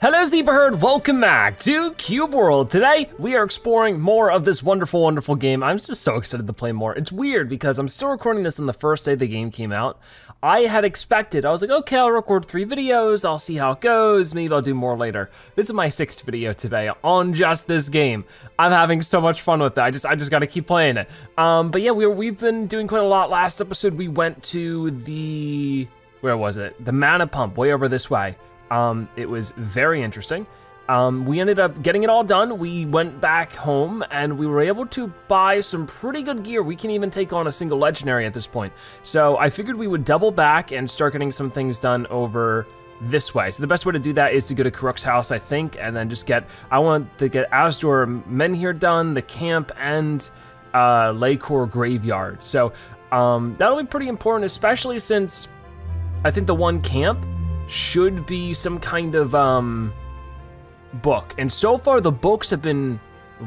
Hello Zebra Herd, welcome back to Cube World. Today, we are exploring more of this wonderful, wonderful game. I'm just so excited to play more. It's weird because I'm still recording this on the first day the game came out. I had expected, I was like, okay, I'll record three videos, I'll see how it goes, maybe I'll do more later. This is my sixth video today on just this game. I'm having so much fun with it, I just I just gotta keep playing it. Um, but yeah, we we've been doing quite a lot. Last episode, we went to the, where was it? The mana pump, way over this way. Um, it was very interesting. Um, we ended up getting it all done. We went back home and we were able to buy some pretty good gear. We can even take on a single legendary at this point. So I figured we would double back and start getting some things done over this way. So the best way to do that is to go to Karuk's house, I think, and then just get, I want to get Asdor Menhir done, the camp, and uh, Lakor Graveyard. So um, that'll be pretty important, especially since I think the one camp should be some kind of um, book. And so far the books have been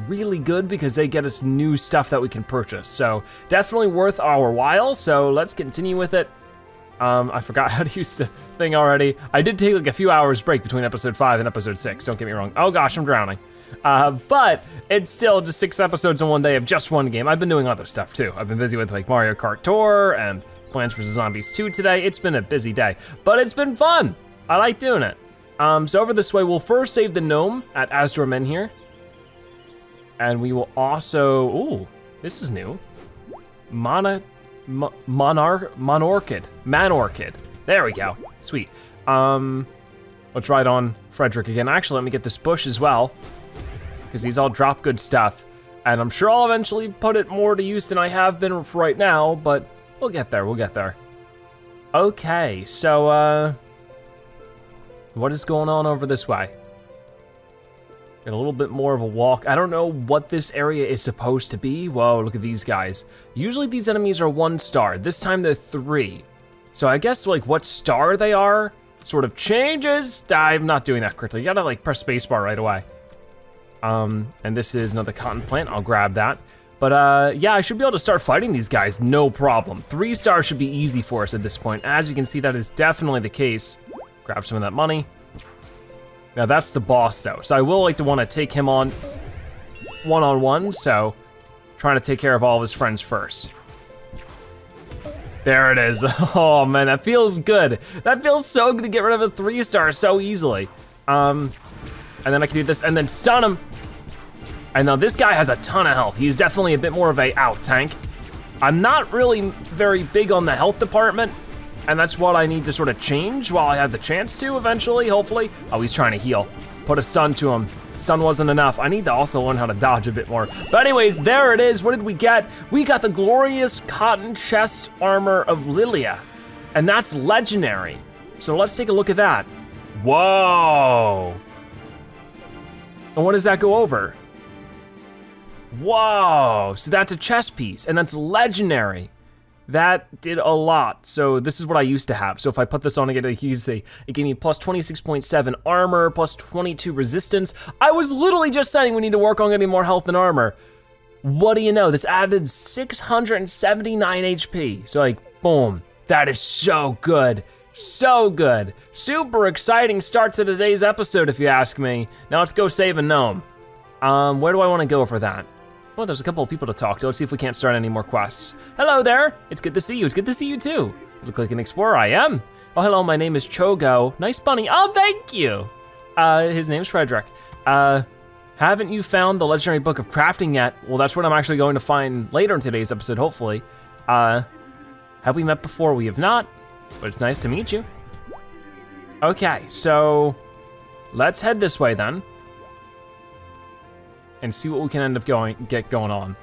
really good because they get us new stuff that we can purchase. So definitely worth our while. So let's continue with it. Um, I forgot how to use the thing already. I did take like a few hours break between episode five and episode six, don't get me wrong. Oh gosh, I'm drowning. Uh, but it's still just six episodes in one day of just one game. I've been doing other stuff too. I've been busy with like Mario Kart Tour and Plants vs. Zombies 2 today. It's been a busy day, but it's been fun. I like doing it. Um, so over this way, we'll first save the gnome at Asdor here. And we will also, ooh, this is new. Mana, Monarch, Monorchid, Manorchid. There we go, sweet. Um, let's ride on Frederick again. Actually, let me get this bush as well, because these all drop good stuff. And I'm sure I'll eventually put it more to use than I have been for right now, but We'll get there, we'll get there. Okay, so, uh, what is going on over this way? Get a little bit more of a walk. I don't know what this area is supposed to be. Whoa, look at these guys. Usually these enemies are one star. This time they're three. So I guess like what star they are sort of changes. I'm not doing that correctly. You gotta like press spacebar right away. Um, and this is another cotton plant. I'll grab that. But uh, yeah, I should be able to start fighting these guys, no problem. Three stars should be easy for us at this point. As you can see, that is definitely the case. Grab some of that money. Now that's the boss though, so I will like to wanna take him on one-on-one, -on -one, so trying to take care of all of his friends first. There it is. Oh man, that feels good. That feels so good to get rid of a three star so easily. Um, and then I can do this and then stun him. I know this guy has a ton of health. He's definitely a bit more of a out tank. I'm not really very big on the health department, and that's what I need to sort of change while I have the chance to eventually, hopefully. Oh, he's trying to heal. Put a stun to him. Stun wasn't enough. I need to also learn how to dodge a bit more. But anyways, there it is. What did we get? We got the glorious cotton chest armor of Lilia, and that's legendary. So let's take a look at that. Whoa. And what does that go over? Whoa, so that's a chess piece, and that's legendary. That did a lot. So this is what I used to have. So if I put this on again, you see, it gave me plus 26.7 armor, plus 22 resistance. I was literally just saying we need to work on getting more health and armor. What do you know? This added 679 HP. So like, boom, that is so good. So good. Super exciting start to today's episode, if you ask me. Now let's go save a gnome. Um, where do I wanna go for that? Well, there's a couple of people to talk to. Let's see if we can't start any more quests. Hello there. It's good to see you. It's good to see you too. You look like an explorer. I am. Oh, hello. My name is Chogo. Nice bunny. Oh, thank you. Uh, his name's Frederick. Uh, haven't you found the legendary book of crafting yet? Well, that's what I'm actually going to find later in today's episode, hopefully. Uh, have we met before? We have not, but it's nice to meet you. Okay, so let's head this way then and see what we can end up going get going on.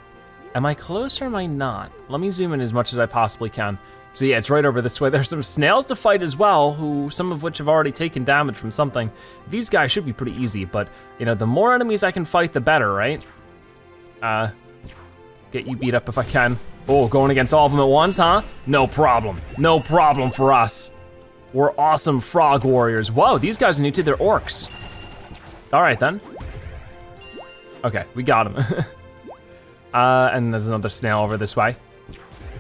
Am I close or am I not? Let me zoom in as much as I possibly can. So yeah, it's right over this way. There's some snails to fight as well, who some of which have already taken damage from something. These guys should be pretty easy, but you know, the more enemies I can fight, the better, right? Uh, get you beat up if I can. Oh, going against all of them at once, huh? No problem, no problem for us. We're awesome frog warriors. Whoa, these guys are new to their orcs. All right then. Okay, we got him. uh, and there's another snail over this way.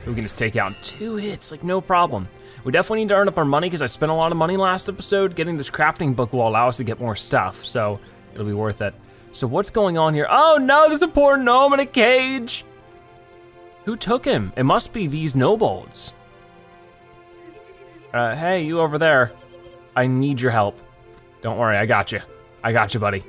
We can just take out two hits, like no problem. We definitely need to earn up our money because I spent a lot of money last episode. Getting this crafting book will allow us to get more stuff, so it'll be worth it. So what's going on here? Oh no, there's a poor gnome in a cage. Who took him? It must be these nobolds. Uh, hey, you over there. I need your help. Don't worry, I got you. I got you, buddy.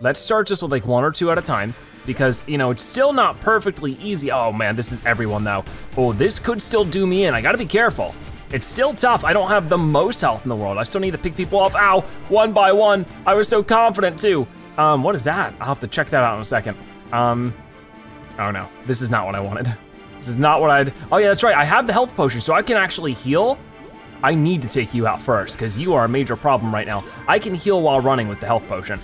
Let's start just with like one or two at a time because, you know, it's still not perfectly easy. Oh man, this is everyone though. Oh, this could still do me in. I gotta be careful. It's still tough. I don't have the most health in the world. I still need to pick people off. Ow, one by one. I was so confident too. Um, what is that? I'll have to check that out in a second. Um, oh no, this is not what I wanted. This is not what I'd, oh yeah, that's right. I have the health potion, so I can actually heal. I need to take you out first, because you are a major problem right now. I can heal while running with the health potion.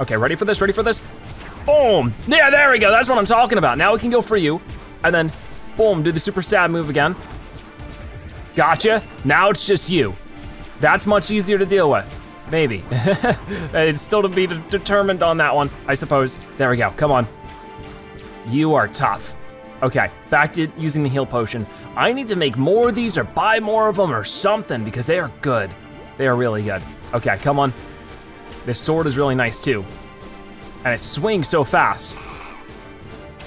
Okay, ready for this, ready for this? Boom, yeah, there we go, that's what I'm talking about. Now we can go for you, and then, boom, do the super stab move again. Gotcha, now it's just you. That's much easier to deal with. Maybe. it's still to be de determined on that one, I suppose. There we go, come on. You are tough. Okay, back to using the heal potion. I need to make more of these or buy more of them or something because they are good. They are really good. Okay, come on. This sword is really nice too. And it swings so fast.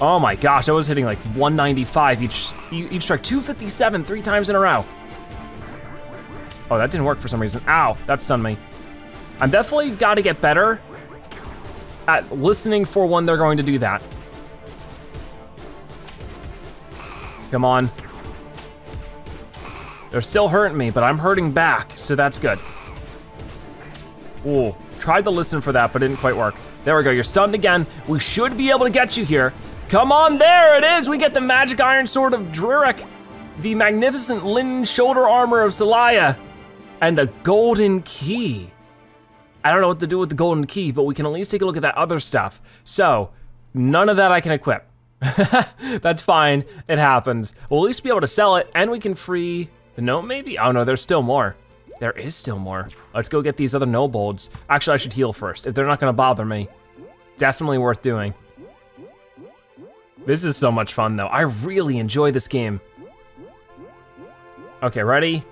Oh my gosh, I was hitting like 195 each, each strike, 257 three times in a row. Oh, that didn't work for some reason. Ow, that stunned me. I'm definitely gotta get better at listening for when they're going to do that. Come on. They're still hurting me, but I'm hurting back, so that's good. Ooh, tried to listen for that, but didn't quite work. There we go, you're stunned again. We should be able to get you here. Come on, there it is. We get the magic iron sword of Dririk, the magnificent linen shoulder armor of Celaya, and a golden key. I don't know what to do with the golden key, but we can at least take a look at that other stuff. So, none of that I can equip. That's fine, it happens. We'll at least be able to sell it, and we can free the note maybe? Oh no, there's still more. There is still more. Let's go get these other nobolds. Actually, I should heal first. If they're not gonna bother me, definitely worth doing. This is so much fun though. I really enjoy this game. Okay, ready?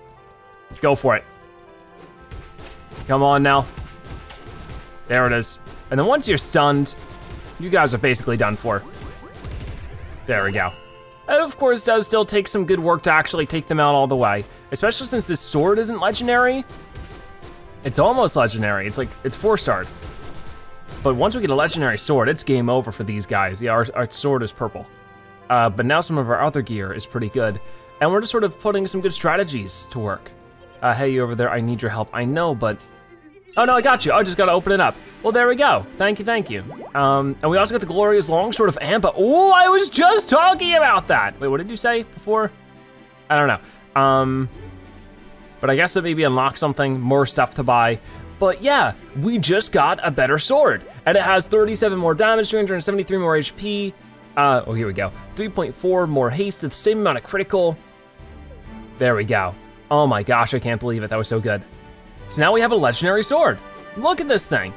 Go for it. Come on now. There it is. And then once you're stunned, you guys are basically done for. There we go. It of course does still take some good work to actually take them out all the way, especially since this sword isn't legendary. It's almost legendary, it's like, it's four star. But once we get a legendary sword, it's game over for these guys. Yeah, our, our sword is purple. Uh, but now some of our other gear is pretty good. And we're just sort of putting some good strategies to work. Uh, hey, you over there, I need your help. I know, but Oh no, I got you. I just gotta open it up. Well, there we go. Thank you, thank you. Um, and we also got the glorious longsword of Ampa. Oh, I was just talking about that. Wait, what did you say before? I don't know. Um, but I guess that maybe unlocks something, more stuff to buy. But yeah, we just got a better sword. And it has 37 more damage, 373 more HP. Uh, oh, here we go. 3.4 more haste, the same amount of critical. There we go. Oh my gosh, I can't believe it. That was so good. So now we have a legendary sword. Look at this thing.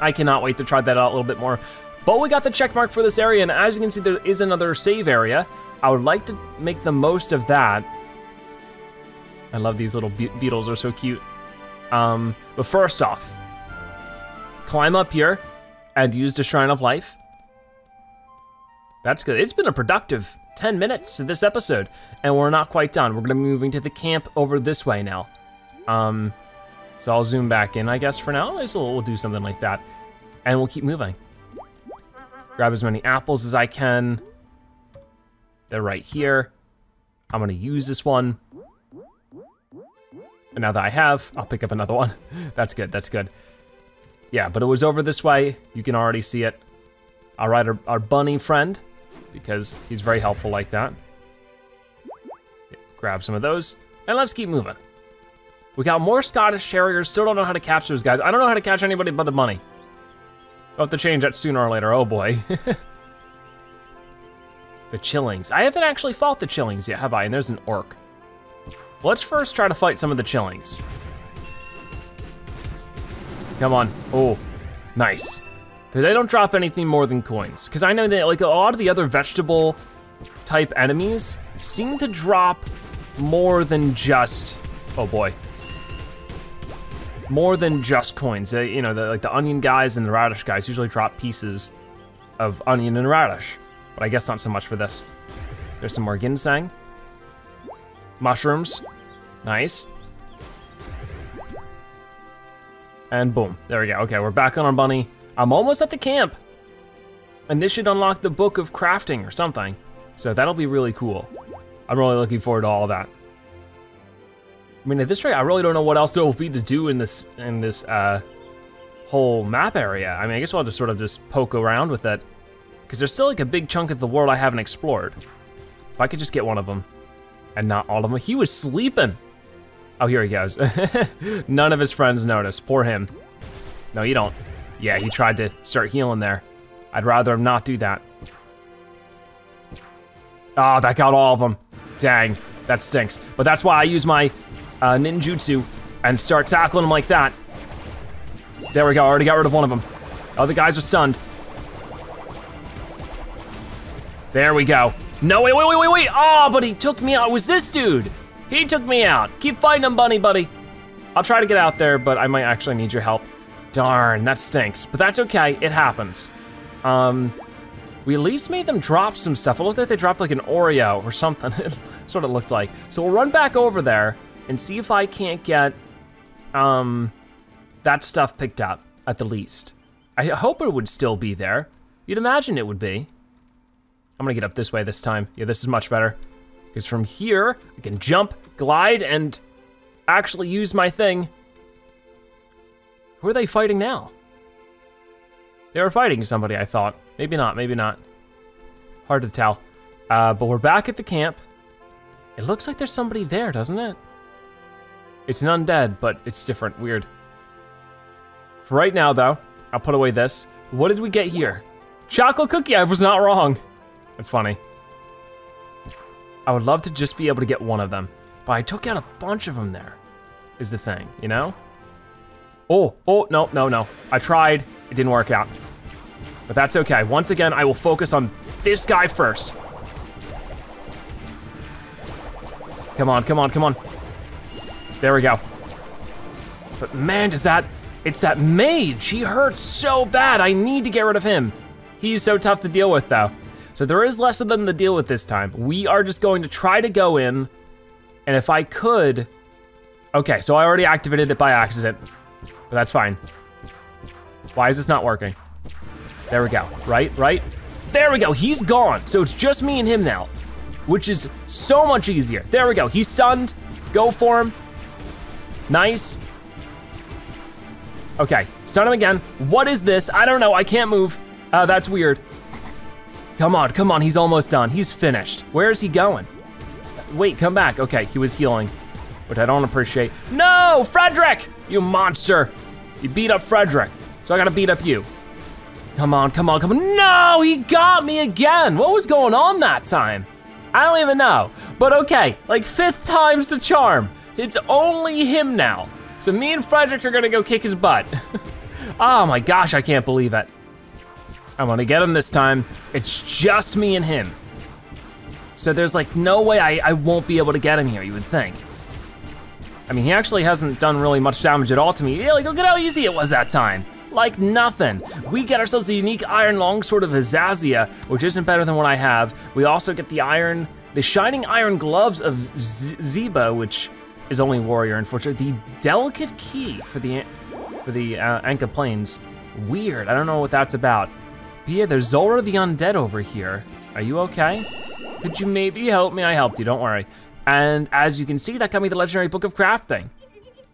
I cannot wait to try that out a little bit more. But we got the check mark for this area, and as you can see, there is another save area. I would like to make the most of that. I love these little be beetles, they're so cute. Um, but first off, climb up here and use the Shrine of Life. That's good. It's been a productive 10 minutes to this episode, and we're not quite done. We're gonna be moving to the camp over this way now. Um, so I'll zoom back in, I guess, for now. We'll, we'll do something like that. And we'll keep moving. Grab as many apples as I can. They're right here. I'm gonna use this one. And now that I have, I'll pick up another one. that's good, that's good. Yeah, but it was over this way. You can already see it. I'll ride our, our bunny friend because he's very helpful like that. Grab some of those and let's keep moving. We got more Scottish Terriers, still don't know how to catch those guys. I don't know how to catch anybody but the money. I'll have to change that sooner or later, oh boy. the Chillings. I haven't actually fought the Chillings yet, have I? And there's an orc. Let's first try to fight some of the Chillings. Come on, oh, nice. They don't drop anything more than coins. Because I know that like a lot of the other vegetable type enemies seem to drop more than just, oh boy, more than just coins. You know, the, like the onion guys and the radish guys usually drop pieces of onion and radish, but I guess not so much for this. There's some more ginseng. Mushrooms, nice. And boom, there we go. Okay, we're back on our bunny. I'm almost at the camp. And this should unlock the book of crafting or something. So that'll be really cool. I'm really looking forward to all that. I mean, at this rate, I really don't know what else there will be to do in this in this uh, whole map area. I mean, I guess we'll have to sort of just poke around with it. Because there's still like a big chunk of the world I haven't explored. If I could just get one of them. And not all of them. He was sleeping. Oh, here he goes. None of his friends noticed. Poor him. No, you don't. Yeah, he tried to start healing there. I'd rather him not do that. Oh, that got all of them. Dang, that stinks. But that's why I use my uh, ninjutsu and start tackling them like that. There we go, already got rid of one of them. Other guys are stunned. There we go. No, wait, wait, wait, wait, wait. Oh, but he took me out. It was this dude. He took me out. Keep fighting him, bunny buddy. I'll try to get out there, but I might actually need your help. Darn, that stinks. But that's okay, it happens. Um, we at least made them drop some stuff. It looked like they dropped like an Oreo or something. That's what it looked like. So we'll run back over there and see if I can't get um, that stuff picked up at the least. I hope it would still be there. You'd imagine it would be. I'm gonna get up this way this time. Yeah, this is much better. Because from here, I can jump, glide, and actually use my thing. Who are they fighting now? They were fighting somebody, I thought. Maybe not, maybe not. Hard to tell. Uh, but we're back at the camp. It looks like there's somebody there, doesn't it? It's an undead, but it's different, weird. For right now, though, I'll put away this. What did we get here? Chocolate cookie, I was not wrong. That's funny. I would love to just be able to get one of them, but I took out a bunch of them there, is the thing, you know? Oh, oh, no, no, no. I tried, it didn't work out. But that's okay. Once again, I will focus on this guy first. Come on, come on, come on. There we go. But man, does that, it's that mage. He hurts so bad. I need to get rid of him. He's so tough to deal with though. So there is less of them to deal with this time. We are just going to try to go in, and if I could, okay, so I already activated it by accident, but that's fine. Why is this not working? There we go, right, right? There we go, he's gone. So it's just me and him now, which is so much easier. There we go, he's stunned. Go for him. Nice. Okay, stun him again. What is this? I don't know, I can't move. Uh, that's weird. Come on, come on, he's almost done. He's finished. Where is he going? Wait, come back. Okay, he was healing, which I don't appreciate. No, Frederick, you monster. You beat up Frederick, so I gotta beat up you. Come on, come on, come on. No, he got me again. What was going on that time? I don't even know. But okay, like fifth time's the charm. It's only him now. So me and Frederick are gonna go kick his butt. oh my gosh, I can't believe it. I'm gonna get him this time. It's just me and him. So there's like no way I, I won't be able to get him here, you would think. I mean, he actually hasn't done really much damage at all to me. Yeah, like look at how easy it was that time like nothing. We get ourselves a unique iron longsword of Azazia, which isn't better than what I have. We also get the iron, the shining iron gloves of Z Zeba, which is only warrior, unfortunately. The delicate key for the for the uh, Anka Plains. Weird, I don't know what that's about. But yeah, there's Zora the Undead over here. Are you okay? Could you maybe help me? I helped you, don't worry. And as you can see, that got me the Legendary Book of Crafting.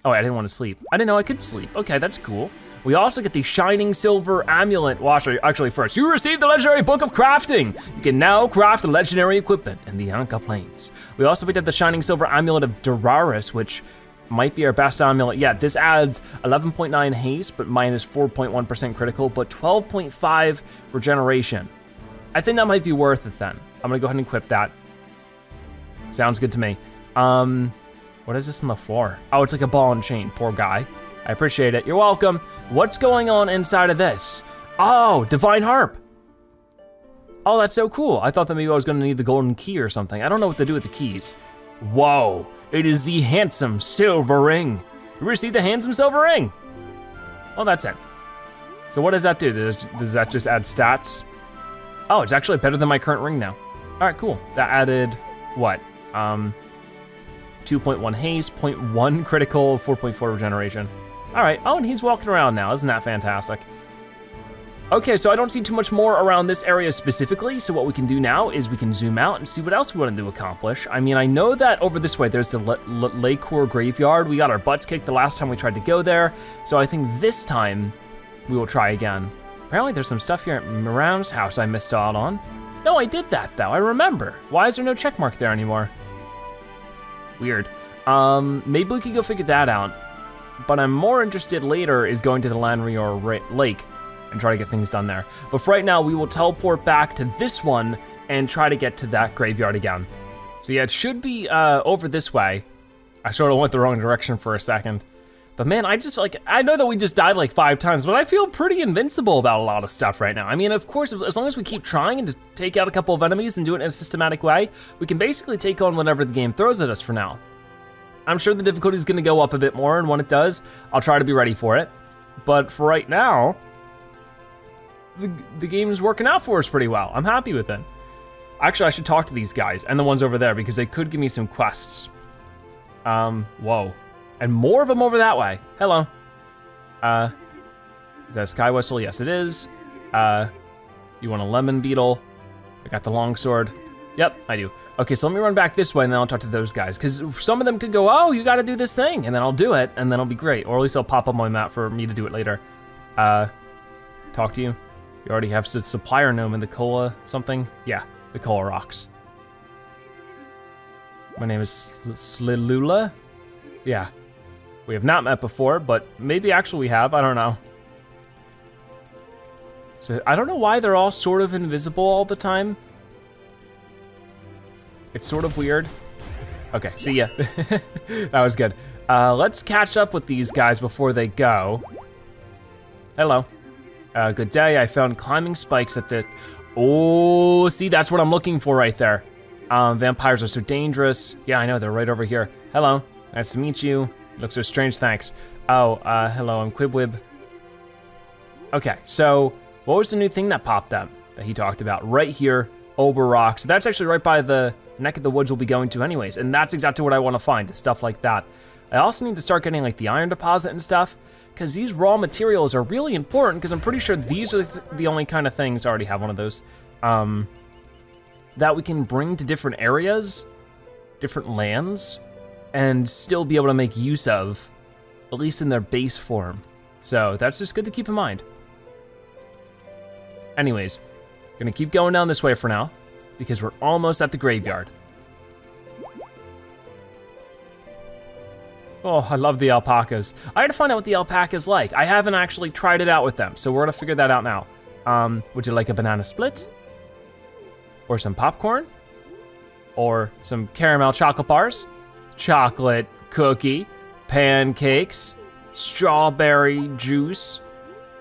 Oh, I didn't want to sleep. I didn't know I could sleep. Okay, that's cool. We also get the Shining Silver Amulet. Well, actually, first, you receive the Legendary Book of Crafting. You can now craft legendary equipment in the Anka Plains. We also picked up the Shining Silver Amulet of Duraris, which might be our best amulet yet. This adds 11.9 haste, but minus 4.1 critical, but 12.5 regeneration. I think that might be worth it then. I'm gonna go ahead and equip that. Sounds good to me. Um, what is this on the floor? Oh, it's like a ball and chain, poor guy. I appreciate it, you're welcome. What's going on inside of this? Oh, Divine Harp. Oh, that's so cool. I thought that maybe I was gonna need the golden key or something. I don't know what to do with the keys. Whoa, it is the handsome silver ring. You received the handsome silver ring. Oh, that's it. So what does that do? Does, does that just add stats? Oh, it's actually better than my current ring now. All right, cool. That added, what? Um, 2.1 haste, 0.1 critical, 4.4 regeneration. All right, oh, and he's walking around now. Isn't that fantastic? Okay, so I don't see too much more around this area specifically, so what we can do now is we can zoom out and see what else we want to accomplish. I mean, I know that over this way there's the Le Graveyard. We got our butts kicked the last time we tried to go there, so I think this time we will try again. Apparently there's some stuff here at Miram's house I missed out on. No, I did that though, I remember. Why is there no check mark there anymore? Weird. Um, maybe we could go figure that out. But I'm more interested later is going to the Lanrior Lake and try to get things done there. But for right now, we will teleport back to this one and try to get to that graveyard again. So yeah, it should be uh, over this way. I sort of went the wrong direction for a second. But man, I just like, I know that we just died like five times, but I feel pretty invincible about a lot of stuff right now. I mean, of course, as long as we keep trying and just take out a couple of enemies and do it in a systematic way, we can basically take on whatever the game throws at us for now. I'm sure the difficulty is gonna go up a bit more, and when it does, I'll try to be ready for it. But for right now, the, the game is working out for us pretty well. I'm happy with it. Actually, I should talk to these guys and the ones over there because they could give me some quests. Um, whoa. And more of them over that way. Hello. Uh, is that a sky whistle? Yes, it is. Uh, you want a lemon beetle? I got the longsword. Yep, I do. Okay, so let me run back this way and then I'll talk to those guys. Cause some of them could go, oh, you gotta do this thing. And then I'll do it and then it'll be great. Or at least I'll pop up my map for me to do it later. Uh, talk to you. You already have the supplier gnome in the Cola something? Yeah, the Cola rocks. My name is Slilula? Yeah. We have not met before, but maybe actually we have, I don't know. So I don't know why they're all sort of invisible all the time. It's sort of weird. Okay, see ya. that was good. Uh, let's catch up with these guys before they go. Hello. Uh, good day, I found climbing spikes at the, oh, see, that's what I'm looking for right there. Um, vampires are so dangerous. Yeah, I know, they're right over here. Hello, nice to meet you. Looks so strange, thanks. Oh, uh, hello, I'm Quibwib. Okay, so what was the new thing that popped up that he talked about? Right here, Ober Rock. So that's actually right by the neck of the woods we'll be going to anyways, and that's exactly what I wanna find, stuff like that. I also need to start getting like the iron deposit and stuff, because these raw materials are really important because I'm pretty sure these are the only kind of things, I already have one of those, um, that we can bring to different areas, different lands, and still be able to make use of, at least in their base form. So that's just good to keep in mind. Anyways, gonna keep going down this way for now, because we're almost at the graveyard. Oh, I love the alpacas. I to find out what the alpaca's like. I haven't actually tried it out with them, so we're gonna figure that out now. Um, would you like a banana split? Or some popcorn? Or some caramel chocolate bars? Chocolate cookie, pancakes, strawberry juice,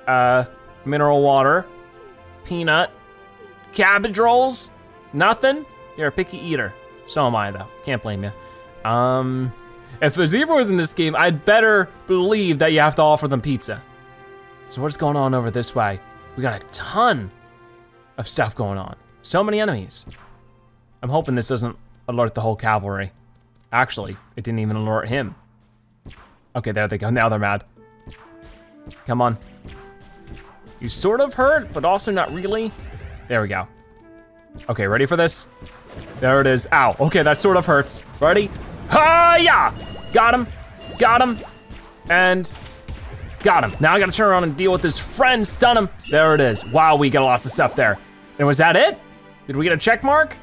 uh, mineral water, peanut, cabbage rolls, nothing? You're a picky eater. So am I though, can't blame you. Um, if a zebra was in this game, I'd better believe that you have to offer them pizza. So what's going on over this way? We got a ton of stuff going on. So many enemies. I'm hoping this doesn't alert the whole cavalry. Actually, it didn't even alert him. Okay, there they go, now they're mad. Come on. You sort of hurt, but also not really. There we go. Okay, ready for this? There it is, ow. Okay, that sort of hurts. Ready? Hiya! Got him, got him, and got him. Now I gotta turn around and deal with his friend, stun him. There it is. Wow, we got lots of stuff there. And was that it? Did we get a check mark?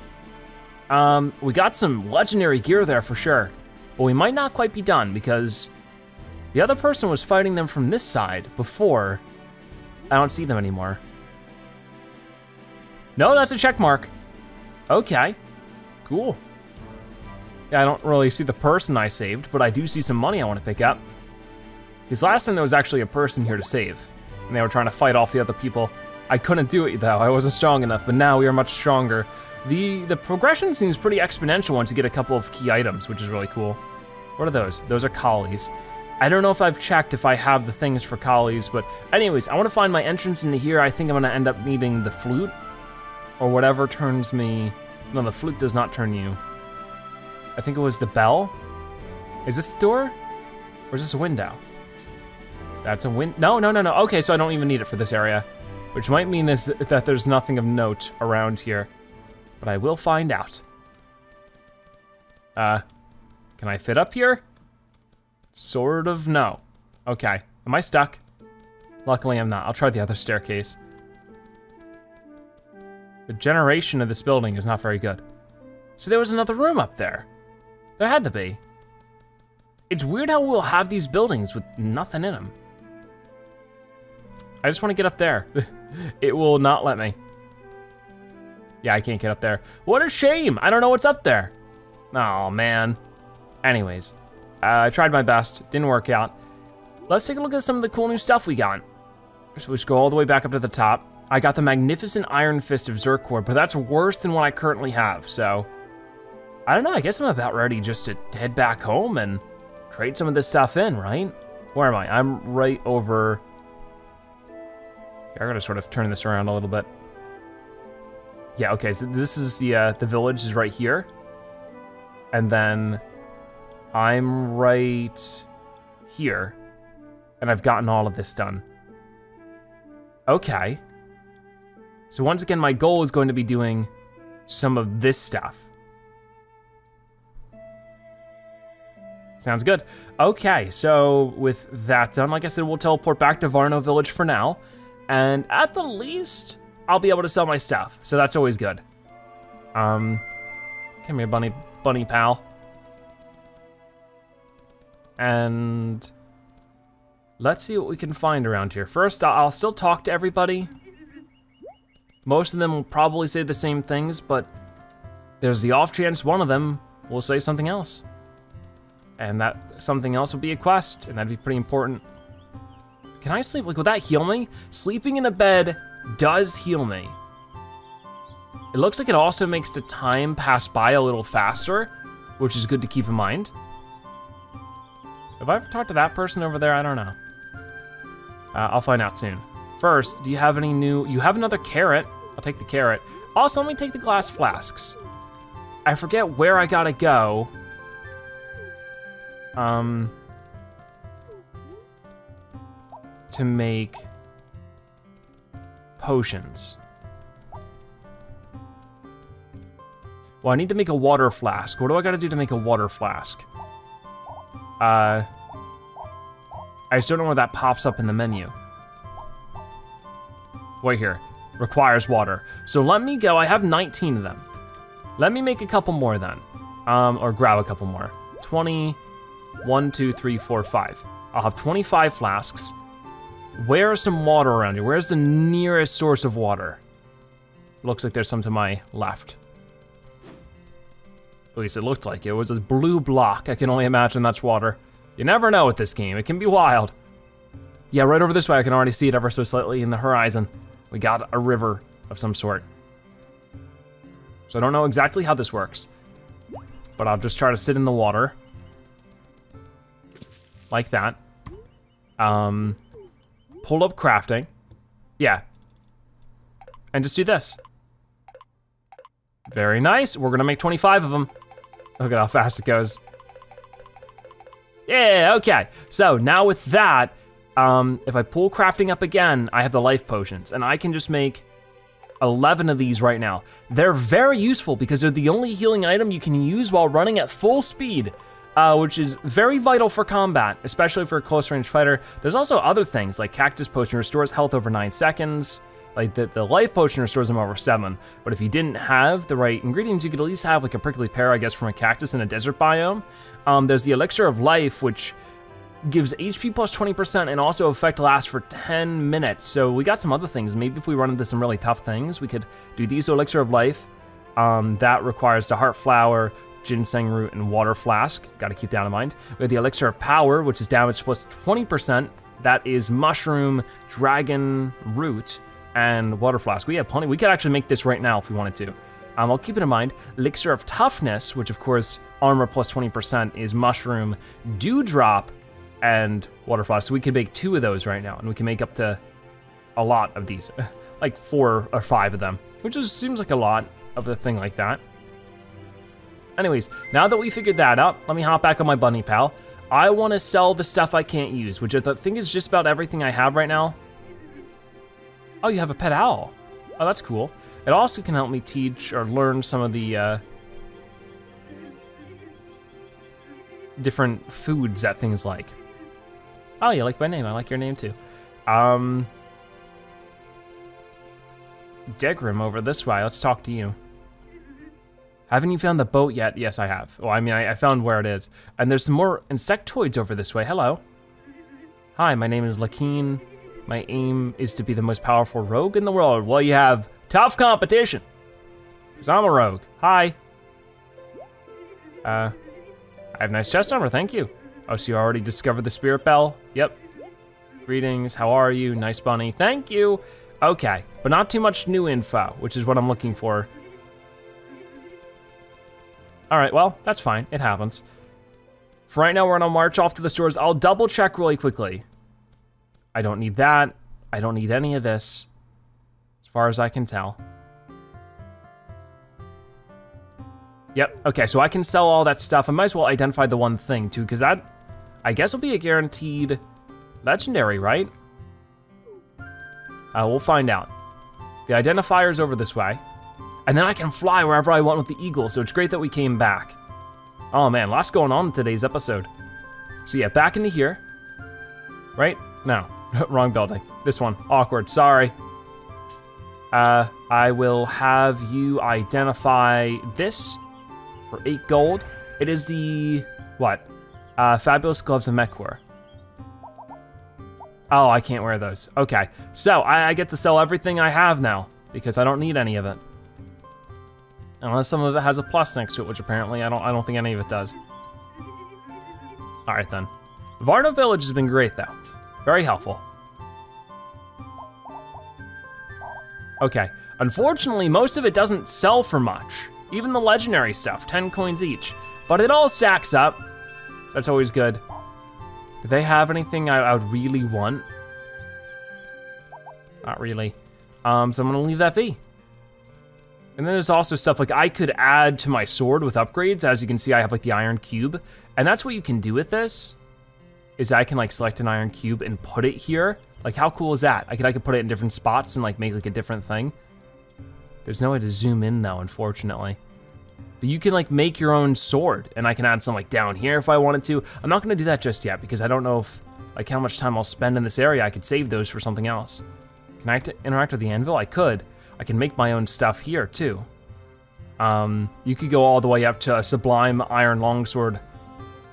Um, we got some legendary gear there for sure, but we might not quite be done because the other person was fighting them from this side before. I don't see them anymore. No, that's a check mark. Okay, cool. Yeah, I don't really see the person I saved, but I do see some money I want to pick up. Because last time there was actually a person here to save, and they were trying to fight off the other people. I couldn't do it though, I wasn't strong enough, but now we are much stronger. The, the progression seems pretty exponential once you get a couple of key items, which is really cool. What are those? Those are collies. I don't know if I've checked if I have the things for collies, but anyways, I wanna find my entrance into here. I think I'm gonna end up needing the flute or whatever turns me. No, the flute does not turn you. I think it was the bell. Is this the door? Or is this a window? That's a win, no, no, no, no. Okay, so I don't even need it for this area, which might mean this, that there's nothing of note around here, but I will find out. Uh, can I fit up here? Sort of, no. Okay, am I stuck? Luckily I'm not, I'll try the other staircase. The generation of this building is not very good. So there was another room up there. There had to be. It's weird how we'll have these buildings with nothing in them. I just want to get up there. it will not let me. Yeah, I can't get up there. What a shame. I don't know what's up there. Oh, man. Anyways, uh, I tried my best. Didn't work out. Let's take a look at some of the cool new stuff we got. So let's go all the way back up to the top. I got the Magnificent Iron Fist of Zerkor, but that's worse than what I currently have, so... I don't know, I guess I'm about ready just to head back home and trade some of this stuff in, right? Where am I? I'm right over... I gotta sort of turn this around a little bit. Yeah, okay, so this is the, uh, the village is right here. And then I'm right here. And I've gotten all of this done. Okay. So once again, my goal is going to be doing some of this stuff. Sounds good. Okay, so with that done, like I said, we'll teleport back to Varno Village for now. And at the least, I'll be able to sell my stuff. So that's always good. Um, come here, bunny, bunny pal. And let's see what we can find around here. First, I'll still talk to everybody. Most of them will probably say the same things, but there's the off chance one of them will say something else. And that something else will be a quest, and that'd be pretty important. Can I sleep, like, would that heal me? Sleeping in a bed does heal me. It looks like it also makes the time pass by a little faster, which is good to keep in mind. Have I ever talked to that person over there? I don't know. Uh, I'll find out soon. First, do you have any new, you have another carrot. I'll take the carrot. Also, let me take the glass flasks. I forget where I gotta go. Um, to make potions. Well, I need to make a water flask. What do I gotta do to make a water flask? Uh, I still don't know where that pops up in the menu. Wait here requires water. So let me go, I have 19 of them. Let me make a couple more then, um, or grab a couple more. 20, one, two, three, four, five. I'll have 25 flasks. Where is some water around here? Where's the nearest source of water? Looks like there's some to my left. At least it looked like it. it was a blue block. I can only imagine that's water. You never know with this game. It can be wild. Yeah, right over this way. I can already see it ever so slightly in the horizon. We got a river of some sort. So I don't know exactly how this works, but I'll just try to sit in the water. Like that. Um, pull up crafting. Yeah. And just do this. Very nice. We're gonna make 25 of them. Look at how fast it goes. Yeah, okay. So now with that, um, if I pull crafting up again, I have the life potions, and I can just make 11 of these right now. They're very useful because they're the only healing item you can use while running at full speed, uh, which is very vital for combat, especially for a close range fighter. There's also other things like Cactus Potion restores health over nine seconds, like the, the life potion restores them over seven. But if you didn't have the right ingredients, you could at least have like a prickly pear, I guess, from a cactus in a desert biome. Um, there's the elixir of life, which gives HP plus 20% and also effect lasts for 10 minutes. So we got some other things. Maybe if we run into some really tough things, we could do these Elixir of Life. Um, that requires the Heart Flower, Ginseng Root, and Water Flask. Got to keep that in mind. We have the Elixir of Power, which is damage plus 20%. That is Mushroom, Dragon Root, and water flask. We have plenty. We could actually make this right now if we wanted to. Um, I'll keep it in mind. Elixir of Toughness, which of course armor plus 20% is Mushroom, Dewdrop, and Water Flask. So we can make two of those right now, and we can make up to a lot of these, like four or five of them, which just seems like a lot of a thing like that. Anyways, now that we figured that out, let me hop back on my bunny pal. I want to sell the stuff I can't use, which I think is just about everything I have right now. Oh, you have a pet owl. Oh, that's cool. It also can help me teach or learn some of the uh, different foods that things like. Oh, you like my name. I like your name too. Um, Degrim over this way. Let's talk to you. Haven't you found the boat yet? Yes, I have. Well, I mean, I, I found where it is. And there's some more insectoids over this way. Hello. Hi, my name is Lakeen. My aim is to be the most powerful rogue in the world. Well, you have Tough competition. Because I'm a rogue. Hi. Uh, I have nice chest armor, thank you. Oh, so you already discovered the spirit bell? Yep. Greetings, how are you? Nice bunny, thank you. Okay, but not too much new info, which is what I'm looking for. All right, well, that's fine, it happens. For right now, we're gonna march off to the stores. I'll double check really quickly. I don't need that. I don't need any of this as far as I can tell. Yep, okay, so I can sell all that stuff. I might as well identify the one thing too, because that, I guess will be a guaranteed legendary, right? Uh, we'll find out. The identifier's over this way. And then I can fly wherever I want with the eagle, so it's great that we came back. Oh man, lots going on in today's episode. So yeah, back into here. Right? No, wrong building. This one, awkward, sorry. Uh, I will have you identify this for eight gold. It is the, what? Uh, Fabulous Gloves of Mechwar. Oh, I can't wear those. Okay, so I, I, get to sell everything I have now because I don't need any of it. Unless some of it has a plus next to it, which apparently I don't, I don't think any of it does. All right then. Varno Village has been great though. Very helpful. Okay, unfortunately, most of it doesn't sell for much. Even the legendary stuff, 10 coins each. But it all stacks up, that's always good. Do they have anything I, I would really want? Not really. Um, so I'm gonna leave that be. And then there's also stuff like I could add to my sword with upgrades. As you can see, I have like the iron cube. And that's what you can do with this, is I can like select an iron cube and put it here. Like how cool is that? I could I could put it in different spots and like make like a different thing. There's no way to zoom in though, unfortunately. But you can like make your own sword and I can add some like down here if I wanted to. I'm not gonna do that just yet because I don't know if like how much time I'll spend in this area. I could save those for something else. Can I interact with the anvil? I could. I can make my own stuff here too. Um, you could go all the way up to a sublime iron longsword.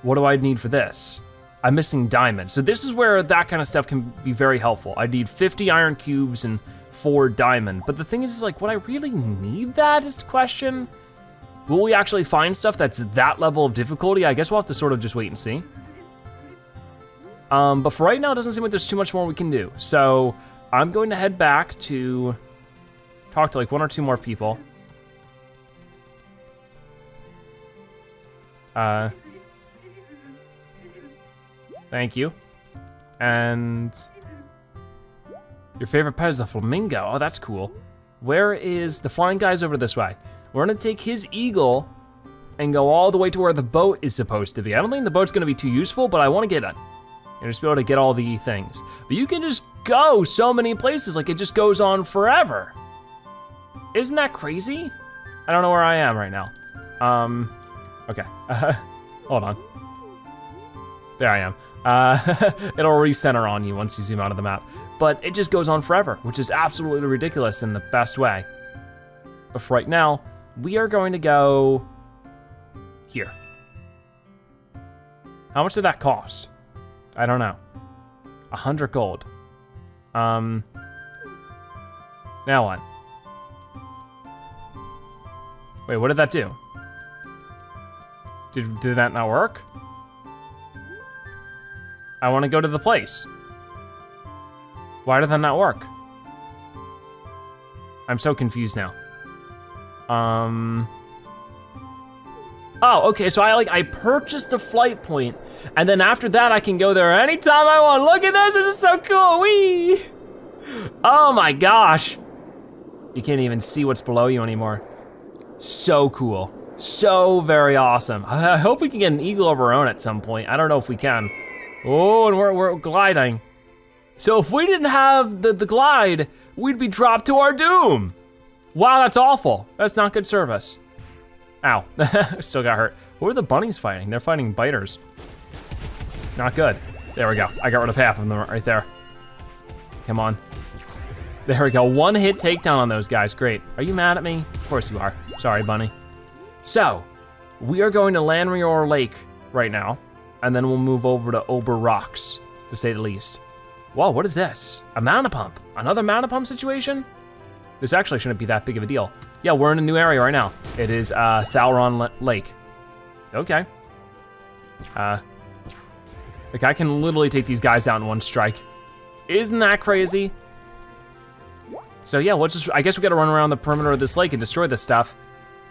What do I need for this? I'm missing diamond. So this is where that kind of stuff can be very helpful. I need 50 iron cubes and four diamond. But the thing is, is like, would I really need that is the question? Will we actually find stuff that's that level of difficulty? I guess we'll have to sort of just wait and see. Um, but for right now, it doesn't seem like there's too much more we can do. So I'm going to head back to talk to like one or two more people. Uh, Thank you. And your favorite pet is a flamingo. Oh, that's cool. Where is the flying guy's over this way? We're gonna take his eagle and go all the way to where the boat is supposed to be. I don't think the boat's gonna be too useful, but I wanna get it. And just be able to get all the things. But you can just go so many places, like it just goes on forever. Isn't that crazy? I don't know where I am right now. Um, okay, hold on. There I am. Uh, it'll recenter on you once you zoom out of the map. But it just goes on forever, which is absolutely ridiculous in the best way. But for right now, we are going to go here. How much did that cost? I don't know. A hundred gold. Um, now what? Wait, what did that do? Did, did that not work? I want to go to the place. Why did that not work? I'm so confused now. Um. Oh, okay, so I like, I purchased a flight point, and then after that I can go there anytime I want. Look at this, this is so cool, wee! Oh my gosh. You can't even see what's below you anymore. So cool, so very awesome. I hope we can get an eagle of our own at some point. I don't know if we can. Oh, and we're, we're gliding. So if we didn't have the, the glide, we'd be dropped to our doom. Wow, that's awful. That's not good service. Ow, still got hurt. Who are the bunnies fighting? They're fighting biters. Not good. There we go. I got rid of half of them right there. Come on. There we go, one hit takedown on those guys, great. Are you mad at me? Of course you are. Sorry, bunny. So, we are going to Lanrior Lake right now, and then we'll move over to Ober Rocks, to say the least. Whoa, what is this? A mana pump. Another mana pump situation? This actually shouldn't be that big of a deal. Yeah, we're in a new area right now. It is uh, Thalron Lake. Okay. Uh, like I can literally take these guys out in one strike. Isn't that crazy? So yeah, we'll just, I guess we gotta run around the perimeter of this lake and destroy this stuff.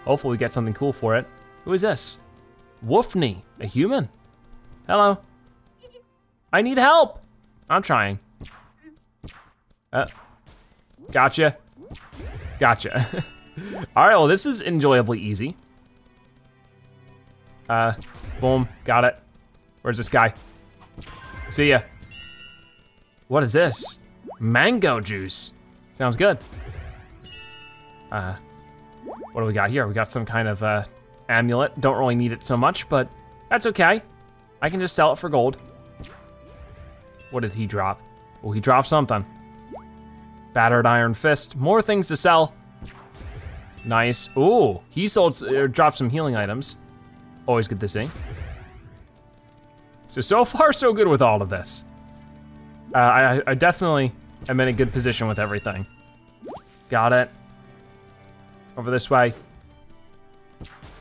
Hopefully we get something cool for it. Who is this? Woofney, a human. Hello. I need help. I'm trying. Uh, gotcha. Gotcha. All right, well, this is enjoyably easy. Uh, boom, got it. Where's this guy? See ya. What is this? Mango juice. Sounds good. Uh, what do we got here? We got some kind of uh, amulet. Don't really need it so much, but that's okay. I can just sell it for gold. What did he drop? Oh, he dropped something. Battered iron fist. More things to sell. Nice. Ooh, he sold, uh, dropped some healing items. Always good to see. So, so far so good with all of this. Uh, I, I definitely am in a good position with everything. Got it. Over this way.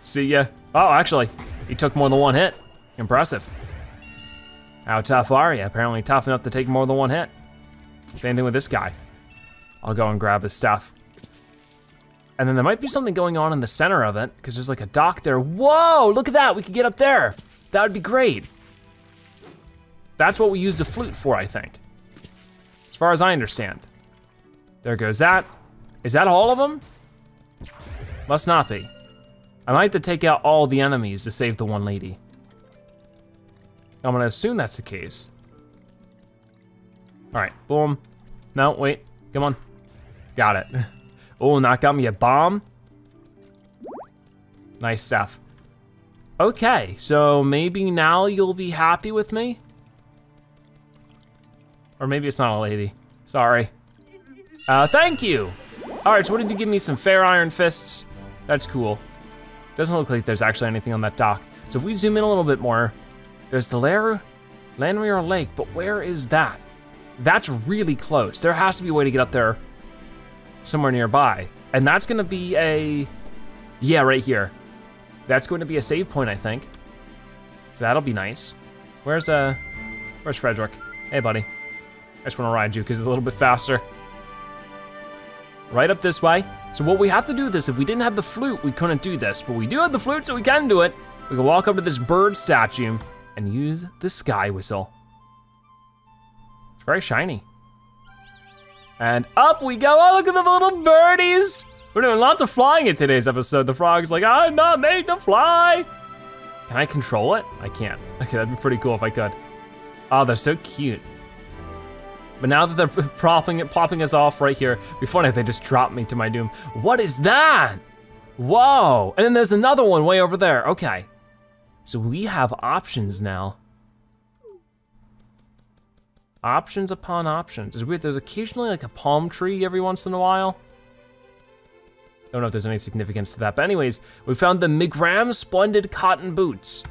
See ya. Oh, actually, he took more than one hit. Impressive. How tough are you? Apparently tough enough to take more than one hit. Same thing with this guy. I'll go and grab his stuff. And then there might be something going on in the center of it, because there's like a dock there. Whoa, look at that, we could get up there. That would be great. That's what we use the flute for, I think. As far as I understand. There goes that. Is that all of them? Must not be. I might have to take out all the enemies to save the one lady. I'm gonna assume that's the case. All right, boom. No, wait, come on. Got it. Oh, not got me a bomb. Nice stuff. Okay, so maybe now you'll be happy with me? Or maybe it's not a lady, sorry. Uh, thank you. All right, so what did you give me? Some fair iron fists. That's cool. Doesn't look like there's actually anything on that dock. So if we zoom in a little bit more, there's the Lair, Lanrior Lake, but where is that? That's really close. There has to be a way to get up there somewhere nearby. And that's gonna be a, yeah, right here. That's going to be a save point, I think. So that'll be nice. Where's, uh, where's Frederick? Hey, buddy. I just wanna ride you because it's a little bit faster. Right up this way. So what we have to do this, if we didn't have the flute, we couldn't do this, but we do have the flute, so we can do it. We can walk up to this bird statue and use the sky whistle. It's very shiny. And up we go. Oh, look at the little birdies. We're doing lots of flying in today's episode. The frog's like, I'm not made to fly. Can I control it? I can't. Okay, that'd be pretty cool if I could. Oh, they're so cute. But now that they're propping it, popping us off right here, it'd be funny if they just dropped me to my doom. What is that? Whoa, and then there's another one way over there, okay. So we have options now. Options upon options. It's weird, there's occasionally like a palm tree every once in a while. I Don't know if there's any significance to that, but anyways, we found the Migram Splendid Cotton Boots,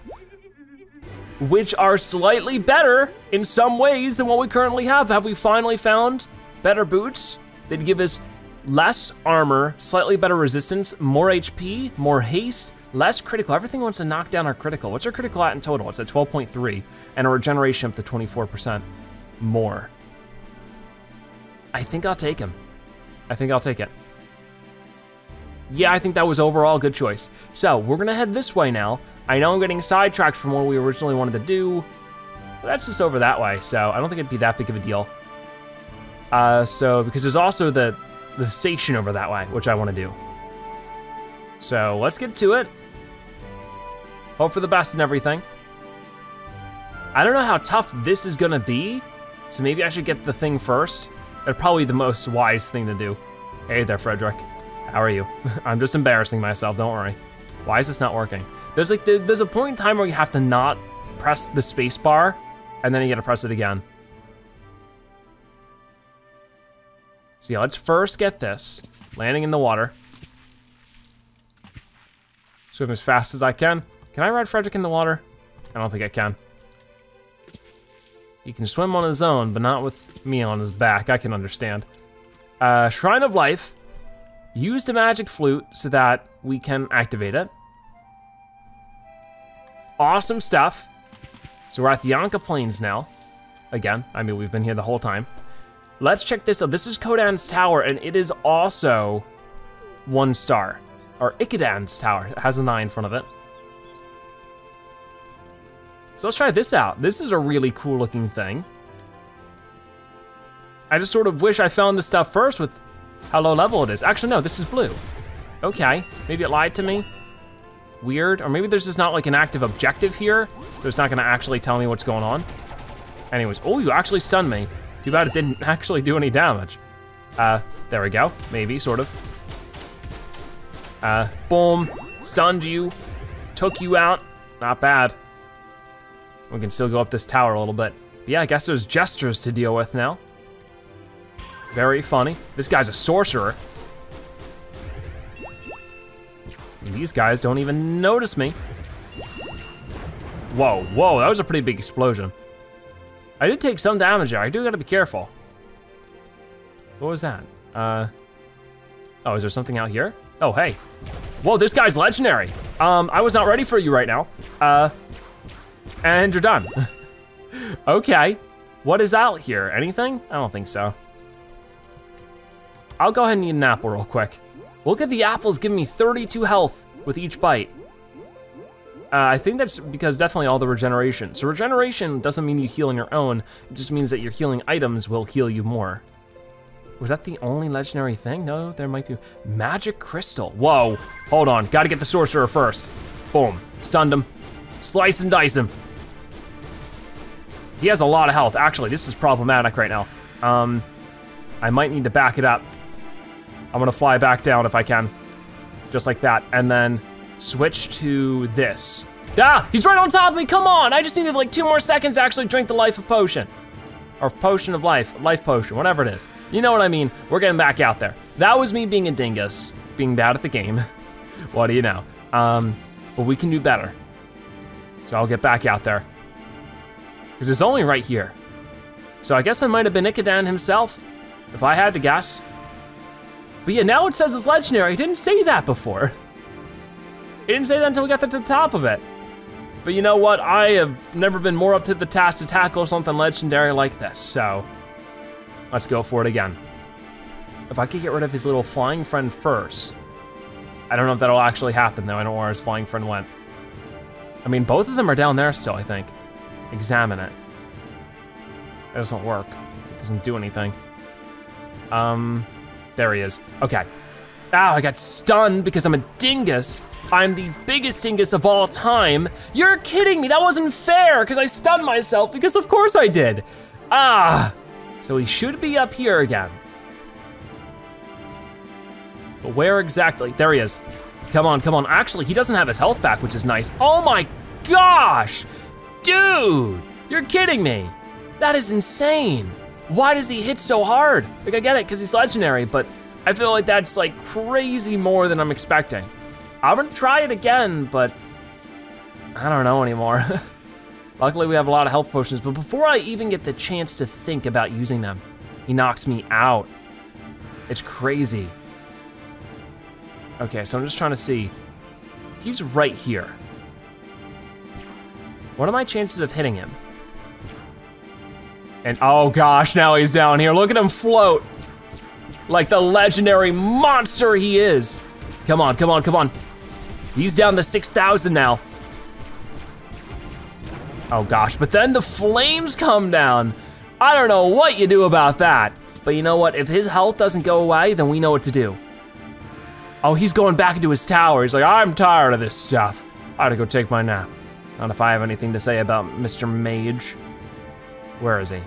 which are slightly better in some ways than what we currently have. Have we finally found better boots? They'd give us less armor, slightly better resistance, more HP, more haste, less critical. Everything wants to knock down our critical. What's our critical at in total? It's at 12.3, and our regeneration up to 24% more. I think I'll take him. I think I'll take it. Yeah, I think that was overall a good choice. So we're gonna head this way now. I know I'm getting sidetracked from what we originally wanted to do, but that's just over that way, so I don't think it'd be that big of a deal. Uh, so, because there's also the, the station over that way, which I wanna do. So let's get to it. Hope for the best and everything. I don't know how tough this is gonna be, so maybe I should get the thing first. That's probably the most wise thing to do. Hey there, Frederick. How are you? I'm just embarrassing myself, don't worry. Why is this not working? There's like, there's a point in time where you have to not press the space bar, and then you gotta press it again. So yeah, let's first get this. Landing in the water. Swim as fast as I can. Can I ride Frederick in the water? I don't think I can. He can swim on his own, but not with me on his back. I can understand. Uh, Shrine of Life. Use the magic flute so that we can activate it. Awesome stuff. So we're at the Anka Plains now. Again, I mean, we've been here the whole time. Let's check this out. This is Kodan's Tower, and it is also one star. Or Ikadan's Tower. It has a nine in front of it. So let's try this out. This is a really cool looking thing. I just sort of wish I found this stuff first with how low level it is. Actually, no, this is blue. Okay, maybe it lied to me. Weird, or maybe there's just not like an active objective here. So it's not gonna actually tell me what's going on. Anyways, oh, you actually stunned me. Too bad it didn't actually do any damage. Uh, there we go, maybe, sort of. Uh, boom, stunned you, took you out, not bad. We can still go up this tower a little bit. But yeah, I guess there's gestures to deal with now. Very funny. This guy's a sorcerer. These guys don't even notice me. Whoa, whoa, that was a pretty big explosion. I did take some damage there. I do gotta be careful. What was that? Uh, oh, is there something out here? Oh, hey. Whoa, this guy's legendary. Um, I was not ready for you right now. Uh, and you're done. okay, what is out here? Anything? I don't think so. I'll go ahead and eat an apple real quick. Look at the apples giving me 32 health with each bite. Uh, I think that's because definitely all the regeneration. So regeneration doesn't mean you heal on your own, it just means that your healing items will heal you more. Was that the only legendary thing? No, there might be. Magic crystal. Whoa, hold on, gotta get the sorcerer first. Boom, stunned him. Slice and dice him. He has a lot of health. Actually, this is problematic right now. Um, I might need to back it up. I'm gonna fly back down if I can. Just like that, and then switch to this. Ah, he's right on top of me, come on! I just needed like two more seconds to actually drink the life of potion. Or potion of life, life potion, whatever it is. You know what I mean, we're getting back out there. That was me being a dingus, being bad at the game. what do you know? Um, but we can do better. So I'll get back out there. Because it's only right here. So I guess it might have been Ikadan himself, if I had to guess. But yeah, now it says it's legendary. I didn't say that before. It didn't say that until we got to the top of it. But you know what? I have never been more up to the task to tackle something legendary like this, so let's go for it again. If I could get rid of his little flying friend first. I don't know if that'll actually happen though. I don't know where his flying friend went. I mean, both of them are down there still, I think. Examine it. It doesn't work. It doesn't do anything. Um, there he is. Okay. Ow, I got stunned because I'm a dingus. I'm the biggest dingus of all time. You're kidding me, that wasn't fair because I stunned myself because of course I did. Ah, so he should be up here again. But where exactly? There he is. Come on, come on. Actually, he doesn't have his health back, which is nice. Oh my gosh! Dude, you're kidding me. That is insane. Why does he hit so hard? Like, I get it, because he's legendary, but I feel like that's like crazy more than I'm expecting. I'm gonna try it again, but I don't know anymore. Luckily, we have a lot of health potions, but before I even get the chance to think about using them, he knocks me out. It's crazy. Okay, so I'm just trying to see. He's right here. What are my chances of hitting him? And oh gosh, now he's down here. Look at him float. Like the legendary monster he is. Come on, come on, come on. He's down to 6,000 now. Oh gosh, but then the flames come down. I don't know what you do about that. But you know what, if his health doesn't go away, then we know what to do. Oh, he's going back into his tower. He's like, I'm tired of this stuff. I gotta go take my nap. Not if I have anything to say about Mr. Mage. Where is he?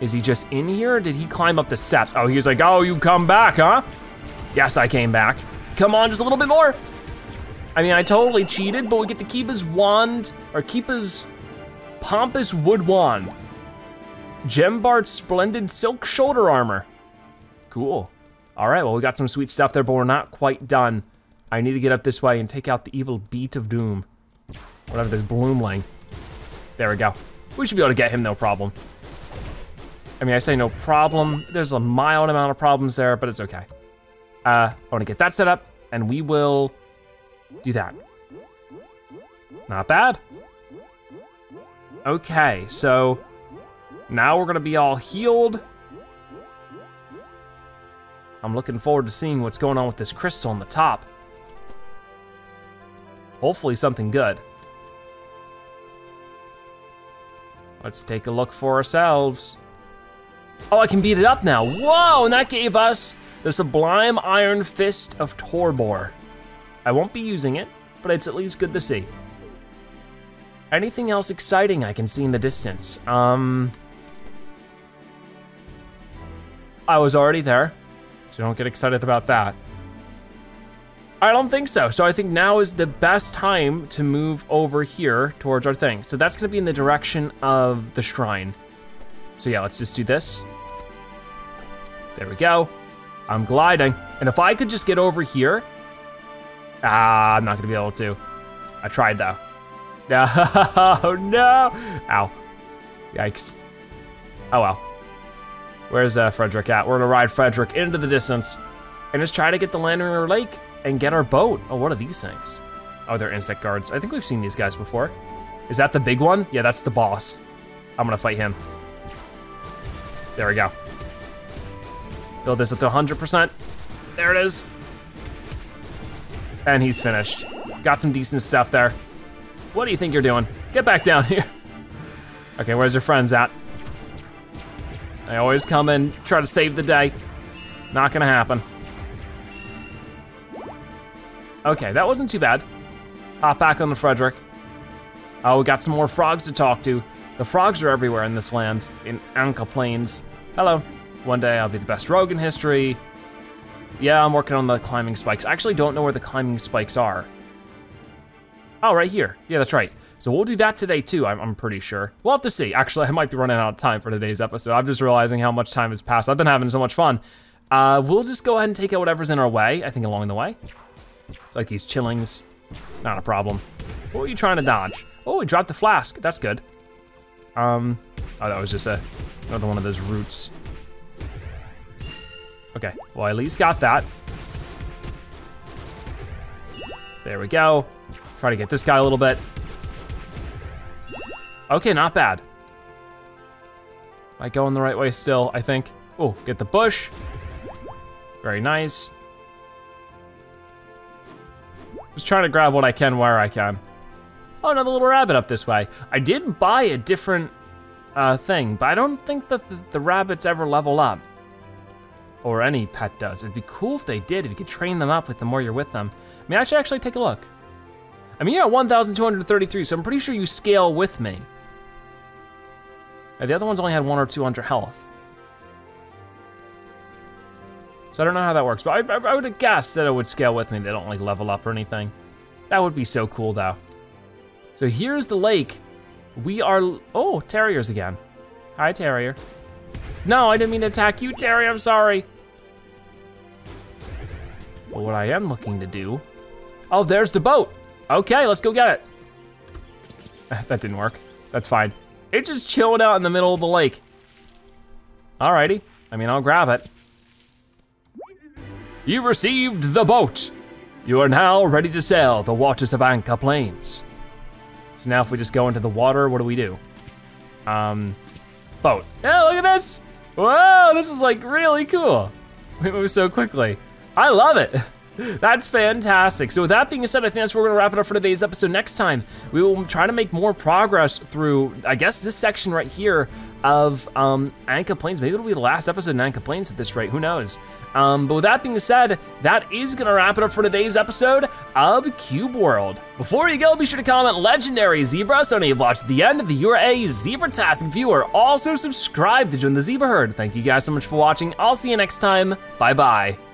Is he just in here or did he climb up the steps? Oh, he's like, oh, you come back, huh? Yes, I came back. Come on, just a little bit more. I mean, I totally cheated, but we get to keep his wand, or keep his pompous wood wand. Gembart's splendid silk shoulder armor. Cool. All right, well, we got some sweet stuff there, but we're not quite done. I need to get up this way and take out the evil beat of doom. Whatever this bloomling. There we go. We should be able to get him no problem. I mean, I say no problem. There's a mild amount of problems there, but it's okay. Uh, I wanna get that set up, and we will do that. Not bad. Okay, so now we're gonna be all healed. I'm looking forward to seeing what's going on with this crystal on the top. Hopefully something good. Let's take a look for ourselves. Oh, I can beat it up now. Whoa, and that gave us the Sublime Iron Fist of Torbor. I won't be using it, but it's at least good to see. Anything else exciting I can see in the distance? Um, I was already there, so don't get excited about that. I don't think so. So I think now is the best time to move over here towards our thing. So that's gonna be in the direction of the shrine. So yeah, let's just do this. There we go. I'm gliding. And if I could just get over here, ah, I'm not gonna be able to. I tried though. No, no. Ow. Yikes. Oh well. Where's uh, Frederick at? We're gonna ride Frederick into the distance and just try to get the Landover Lake and get our boat. Oh, what are these things? Oh, they're insect guards. I think we've seen these guys before. Is that the big one? Yeah, that's the boss. I'm gonna fight him. There we go. Build this up to 100%. There it is. And he's finished. Got some decent stuff there. What do you think you're doing? Get back down here. Okay, where's your friends at? They always come and try to save the day. Not gonna happen. Okay, that wasn't too bad. Hop back on the Frederick. Oh, we got some more frogs to talk to. The frogs are everywhere in this land, in Anka Plains. Hello. One day I'll be the best rogue in history. Yeah, I'm working on the climbing spikes. I actually don't know where the climbing spikes are. Oh, right here. Yeah, that's right. So we'll do that today too, I'm, I'm, pretty sure. We'll have to see. Actually, I might be running out of time for today's episode. I'm just realizing how much time has passed. I've been having so much fun. Uh, we'll just go ahead and take out whatever's in our way, I think along the way. It's like these chillings, not a problem. What were you trying to dodge? Oh, we dropped the flask, that's good. Um, oh, that was just a, another one of those roots. Okay, well, I at least got that. There we go. Try to get this guy a little bit. Okay, not bad. Am I going the right way still, I think? Oh, get the bush. Very nice. Just trying to grab what I can where I can. Oh, another little rabbit up this way. I did buy a different uh, thing, but I don't think that the, the rabbits ever level up. Or any pet does. It'd be cool if they did, if you could train them up with the more you're with them. I mean, I should actually take a look. I mean, you're at 1,233, so I'm pretty sure you scale with me. the other ones only had one or 200 health. I don't know how that works, but I, I, I would have guessed that it would scale with me. They don't like level up or anything. That would be so cool though. So here's the lake. We are, oh, terriers again. Hi, terrier. No, I didn't mean to attack you, Terry, I'm sorry. But what I am looking to do, oh, there's the boat. Okay, let's go get it. that didn't work, that's fine. It's just chilling out in the middle of the lake. Alrighty, I mean, I'll grab it. You received the boat. You are now ready to sail the waters of Anka Plains. So now if we just go into the water, what do we do? Um, boat. Yeah, look at this. Whoa, this is like really cool. We move so quickly. I love it. That's fantastic. So with that being said, I think that's where we're gonna wrap it up for today's episode. Next time, we will try to make more progress through, I guess, this section right here of um, Anka Plains. Maybe it'll be the last episode in Anka Plains at this rate, who knows? Um, but with that being said, that is gonna wrap it up for today's episode of Cube World. Before you go, be sure to comment Legendary Zebra so you've watched the end of you're a Zebra-tastic viewer. Also subscribe to join the Zebra Herd. Thank you guys so much for watching. I'll see you next time. Bye-bye.